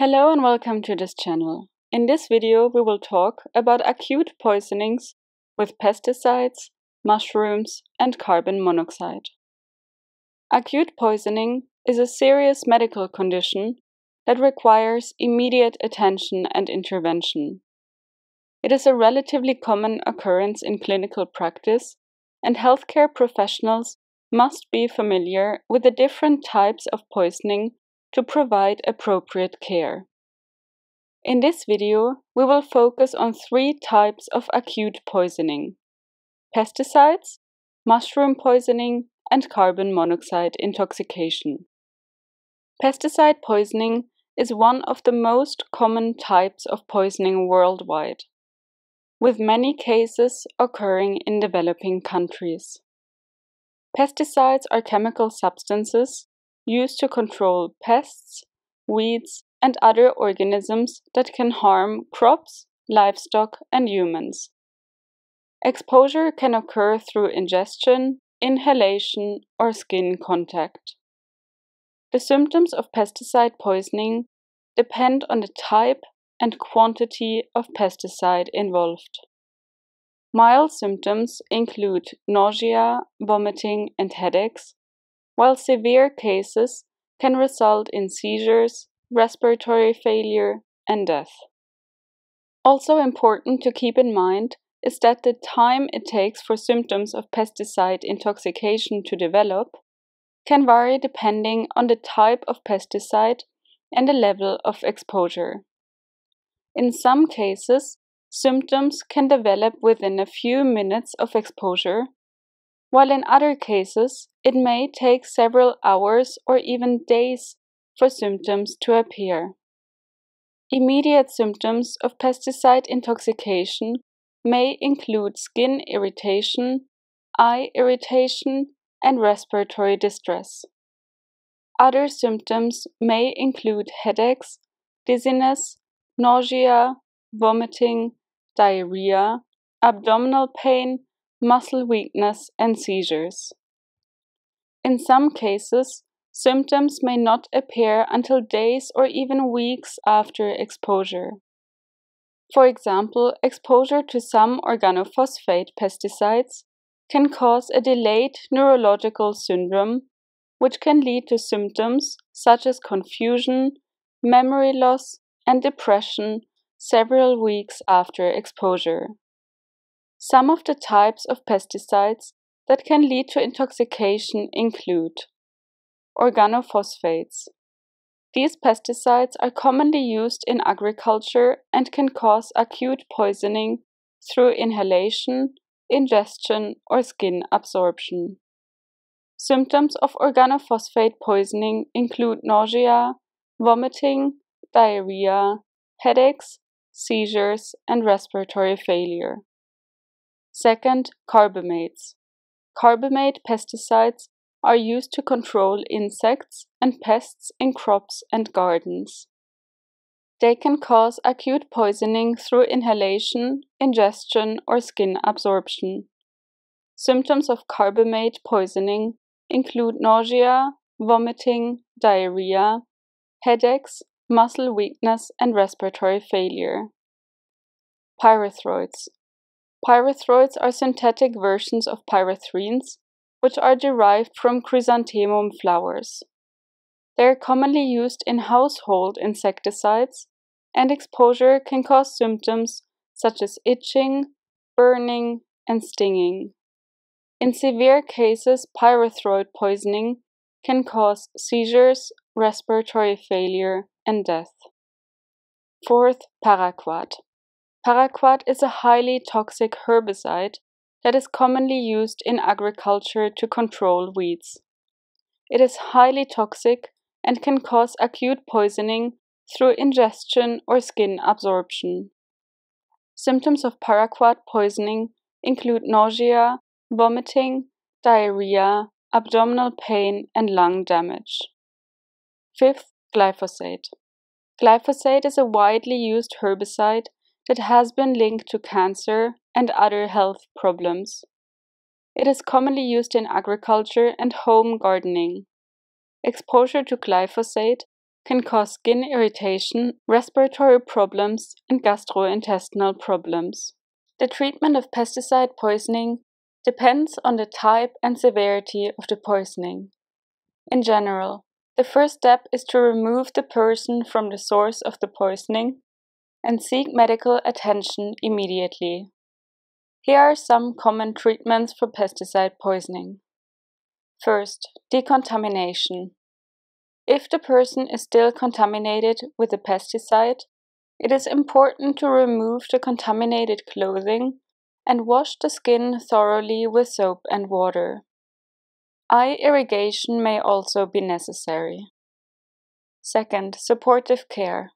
Hello and welcome to this channel. In this video we will talk about acute poisonings with pesticides, mushrooms and carbon monoxide. Acute poisoning is a serious medical condition that requires immediate attention and intervention. It is a relatively common occurrence in clinical practice and healthcare professionals must be familiar with the different types of poisoning to provide appropriate care. In this video, we will focus on three types of acute poisoning pesticides, mushroom poisoning, and carbon monoxide intoxication. Pesticide poisoning is one of the most common types of poisoning worldwide, with many cases occurring in developing countries. Pesticides are chemical substances used to control pests, weeds, and other organisms that can harm crops, livestock, and humans. Exposure can occur through ingestion, inhalation, or skin contact. The symptoms of pesticide poisoning depend on the type and quantity of pesticide involved. Mild symptoms include nausea, vomiting, and headaches, while severe cases can result in seizures, respiratory failure, and death. Also important to keep in mind is that the time it takes for symptoms of pesticide intoxication to develop can vary depending on the type of pesticide and the level of exposure. In some cases, symptoms can develop within a few minutes of exposure, while in other cases it may take several hours or even days for symptoms to appear. Immediate symptoms of pesticide intoxication may include skin irritation, eye irritation, and respiratory distress. Other symptoms may include headaches, dizziness, nausea, vomiting, diarrhea, abdominal pain, muscle weakness, and seizures. In some cases, symptoms may not appear until days or even weeks after exposure. For example, exposure to some organophosphate pesticides can cause a delayed neurological syndrome, which can lead to symptoms such as confusion, memory loss, and depression several weeks after exposure. Some of the types of pesticides that can lead to intoxication include organophosphates. These pesticides are commonly used in agriculture and can cause acute poisoning through inhalation, ingestion, or skin absorption. Symptoms of organophosphate poisoning include nausea, vomiting, diarrhea, headaches, seizures, and respiratory failure. Second, carbamates. Carbamate pesticides are used to control insects and pests in crops and gardens. They can cause acute poisoning through inhalation, ingestion, or skin absorption. Symptoms of carbamate poisoning include nausea, vomiting, diarrhea, headaches, muscle weakness, and respiratory failure. Pyrethroids. Pyrethroids are synthetic versions of pyrethrins, which are derived from chrysanthemum flowers. They are commonly used in household insecticides, and exposure can cause symptoms such as itching, burning, and stinging. In severe cases, pyrethroid poisoning can cause seizures, respiratory failure, and death. Fourth, paraquat. Paraquat is a highly toxic herbicide that is commonly used in agriculture to control weeds. It is highly toxic and can cause acute poisoning through ingestion or skin absorption. Symptoms of paraquat poisoning include nausea, vomiting, diarrhea, abdominal pain, and lung damage. Fifth, glyphosate. Glyphosate is a widely used herbicide that has been linked to cancer and other health problems. It is commonly used in agriculture and home gardening. Exposure to glyphosate can cause skin irritation, respiratory problems, and gastrointestinal problems. The treatment of pesticide poisoning depends on the type and severity of the poisoning. In general, the first step is to remove the person from the source of the poisoning and seek medical attention immediately. Here are some common treatments for pesticide poisoning. First, decontamination. If the person is still contaminated with the pesticide, it is important to remove the contaminated clothing and wash the skin thoroughly with soap and water. Eye irrigation may also be necessary. Second, supportive care.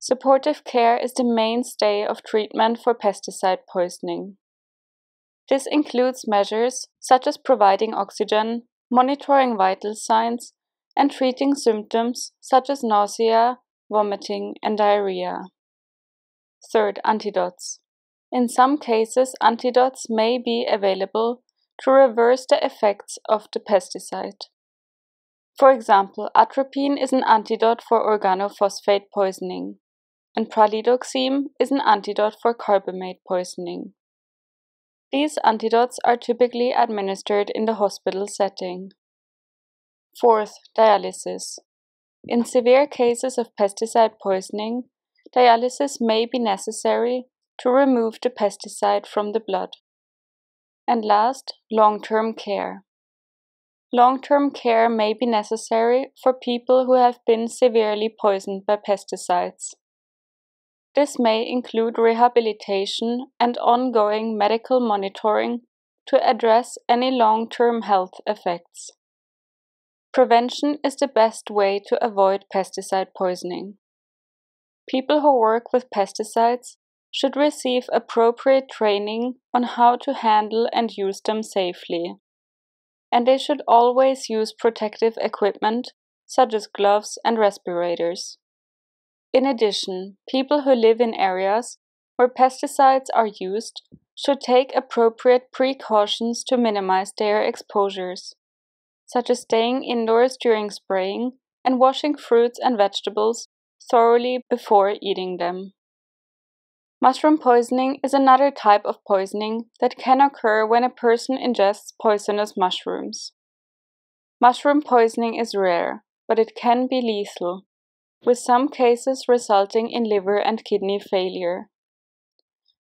Supportive care is the mainstay of treatment for pesticide poisoning. This includes measures such as providing oxygen, monitoring vital signs, and treating symptoms such as nausea, vomiting, and diarrhea. Third, antidotes. In some cases, antidotes may be available to reverse the effects of the pesticide. For example, atropine is an antidote for organophosphate poisoning, and pralidoxime is an antidote for carbamate poisoning. These antidotes are typically administered in the hospital setting. Fourth, dialysis. In severe cases of pesticide poisoning, dialysis may be necessary to remove the pesticide from the blood. And last, long term care. Long term care may be necessary for people who have been severely poisoned by pesticides. This may include rehabilitation and ongoing medical monitoring to address any long term health effects. Prevention is the best way to avoid pesticide poisoning. People who work with pesticides should receive appropriate training on how to handle and use them safely. And they should always use protective equipment such as gloves and respirators. In addition, people who live in areas where pesticides are used should take appropriate precautions to minimize their exposures, such as staying indoors during spraying and washing fruits and vegetables thoroughly before eating them. Mushroom poisoning is another type of poisoning that can occur when a person ingests poisonous mushrooms. Mushroom poisoning is rare, but it can be lethal, with some cases resulting in liver and kidney failure.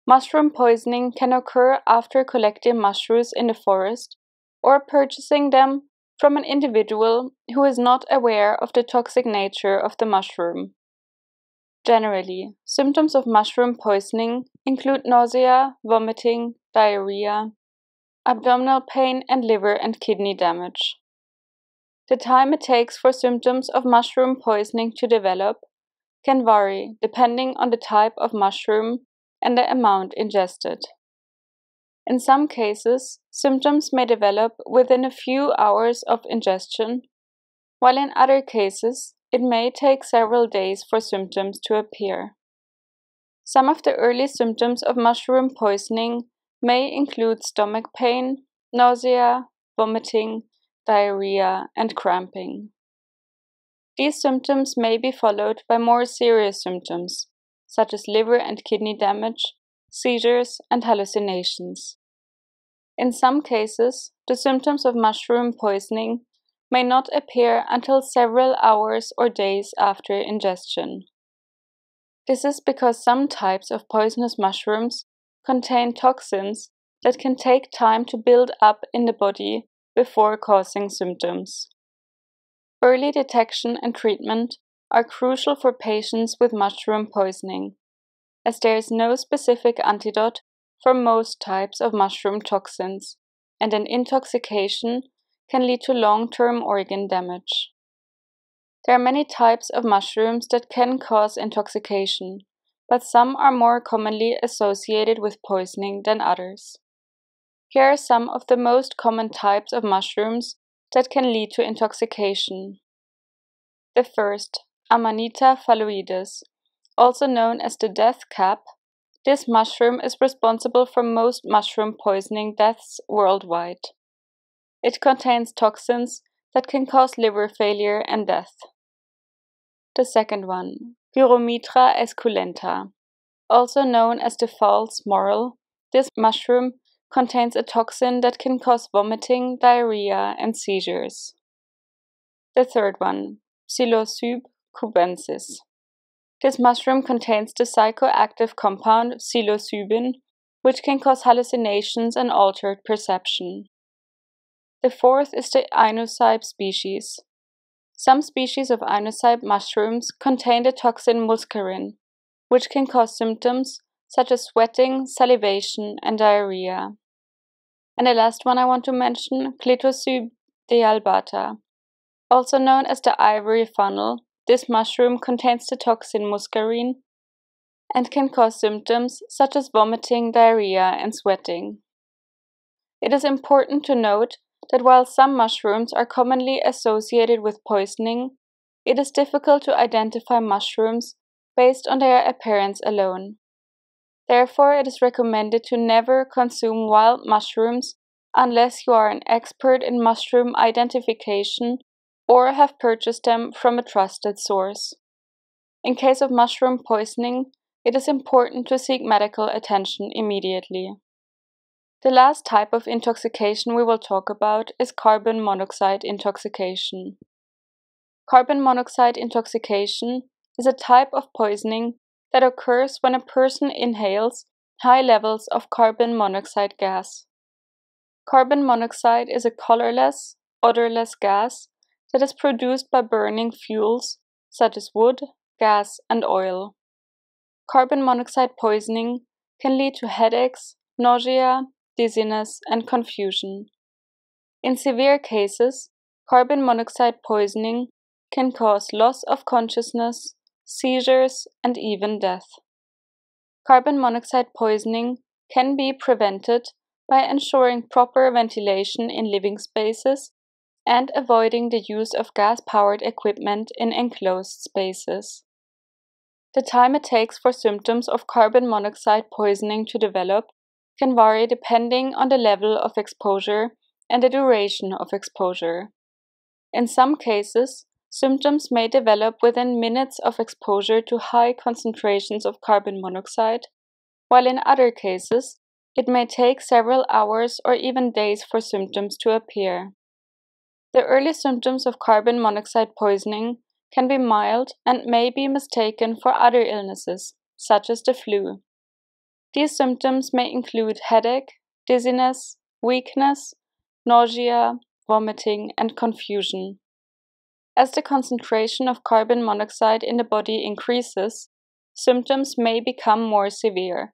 Mushroom poisoning can occur after collecting mushrooms in the forest or purchasing them from an individual who is not aware of the toxic nature of the mushroom. Generally, symptoms of mushroom poisoning include nausea, vomiting, diarrhea, abdominal pain, and liver and kidney damage. The time it takes for symptoms of mushroom poisoning to develop can vary depending on the type of mushroom and the amount ingested. In some cases, symptoms may develop within a few hours of ingestion, while in other cases, it may take several days for symptoms to appear. Some of the early symptoms of mushroom poisoning may include stomach pain, nausea, vomiting, diarrhea, and cramping. These symptoms may be followed by more serious symptoms, such as liver and kidney damage, seizures, and hallucinations. In some cases, the symptoms of mushroom poisoning may not appear until several hours or days after ingestion. This is because some types of poisonous mushrooms contain toxins that can take time to build up in the body before causing symptoms. Early detection and treatment are crucial for patients with mushroom poisoning, as there is no specific antidote for most types of mushroom toxins, and an intoxication can lead to long term organ damage. There are many types of mushrooms that can cause intoxication, but some are more commonly associated with poisoning than others. Here are some of the most common types of mushrooms that can lead to intoxication. The first, Amanita phalloides, also known as the death cap, this mushroom is responsible for most mushroom poisoning deaths worldwide. It contains toxins that can cause liver failure and death. The second one, Gyromitra esculenta. Also known as the false morel, this mushroom contains a toxin that can cause vomiting, diarrhea, and seizures. The third one, Psilocybe cubensis. This mushroom contains the psychoactive compound psilocybin, which can cause hallucinations and altered perception. The fourth is the Inocybe species. Some species of Inocybe mushrooms contain the toxin muscarine, which can cause symptoms such as sweating, salivation, and diarrhea. And the last one I want to mention, Clitocybe dealbata. Also known as the ivory funnel, this mushroom contains the toxin muscarine and can cause symptoms such as vomiting, diarrhea, and sweating. It is important to note that while some mushrooms are commonly associated with poisoning, it is difficult to identify mushrooms based on their appearance alone. Therefore, it is recommended to never consume wild mushrooms unless you are an expert in mushroom identification or have purchased them from a trusted source. In case of mushroom poisoning, it is important to seek medical attention immediately. The last type of intoxication we will talk about is carbon monoxide intoxication. Carbon monoxide intoxication is a type of poisoning that occurs when a person inhales high levels of carbon monoxide gas. Carbon monoxide is a colorless, odorless gas that is produced by burning fuels such as wood, gas, and oil. Carbon monoxide poisoning can lead to headaches, nausea, dizziness, and confusion. In severe cases, carbon monoxide poisoning can cause loss of consciousness, seizures, and even death. Carbon monoxide poisoning can be prevented by ensuring proper ventilation in living spaces and avoiding the use of gas powered equipment in enclosed spaces. The time it takes for symptoms of carbon monoxide poisoning to develop can vary depending on the level of exposure and the duration of exposure. In some cases, symptoms may develop within minutes of exposure to high concentrations of carbon monoxide, while in other cases, it may take several hours or even days for symptoms to appear. The early symptoms of carbon monoxide poisoning can be mild and may be mistaken for other illnesses, such as the flu. These symptoms may include headache, dizziness, weakness, nausea, vomiting, and confusion. As the concentration of carbon monoxide in the body increases, symptoms may become more severe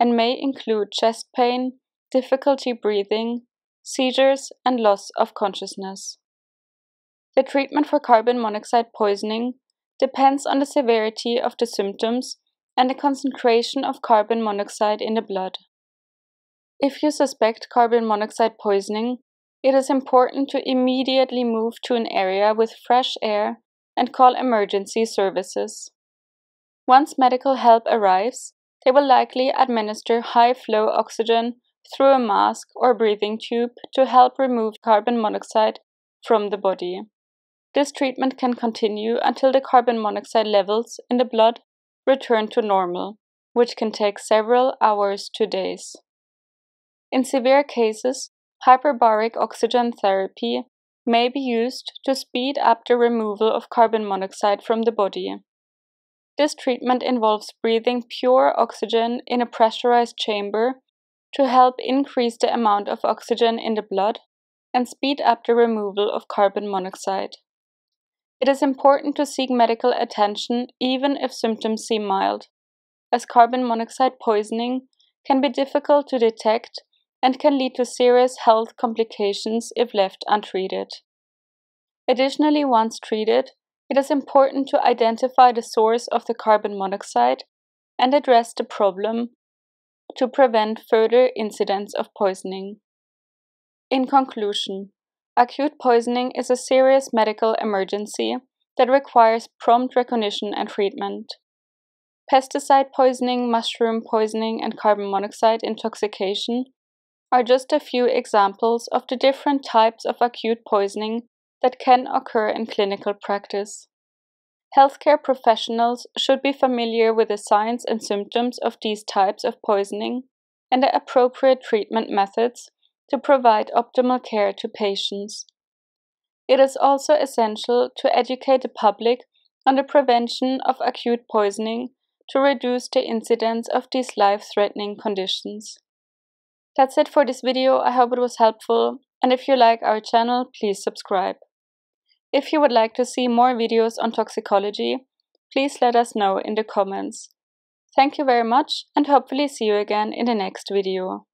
and may include chest pain, difficulty breathing, seizures, and loss of consciousness. The treatment for carbon monoxide poisoning depends on the severity of the symptoms and the concentration of carbon monoxide in the blood. If you suspect carbon monoxide poisoning, it is important to immediately move to an area with fresh air and call emergency services. Once medical help arrives, they will likely administer high flow oxygen through a mask or breathing tube to help remove carbon monoxide from the body. This treatment can continue until the carbon monoxide levels in the blood return to normal, which can take several hours to days. In severe cases, hyperbaric oxygen therapy may be used to speed up the removal of carbon monoxide from the body. This treatment involves breathing pure oxygen in a pressurized chamber to help increase the amount of oxygen in the blood and speed up the removal of carbon monoxide. It is important to seek medical attention even if symptoms seem mild, as carbon monoxide poisoning can be difficult to detect and can lead to serious health complications if left untreated. Additionally, once treated, it is important to identify the source of the carbon monoxide and address the problem to prevent further incidents of poisoning. In conclusion, acute poisoning is a serious medical emergency that requires prompt recognition and treatment. Pesticide poisoning, mushroom poisoning, and carbon monoxide intoxication are just a few examples of the different types of acute poisoning that can occur in clinical practice. Healthcare professionals should be familiar with the signs and symptoms of these types of poisoning and the appropriate treatment methods to provide optimal care to patients. It is also essential to educate the public on the prevention of acute poisoning to reduce the incidence of these life-threatening conditions. That's it for this video, I hope it was helpful, and if you like our channel, please subscribe. If you would like to see more videos on toxicology, please let us know in the comments. Thank you very much and hopefully see you again in the next video.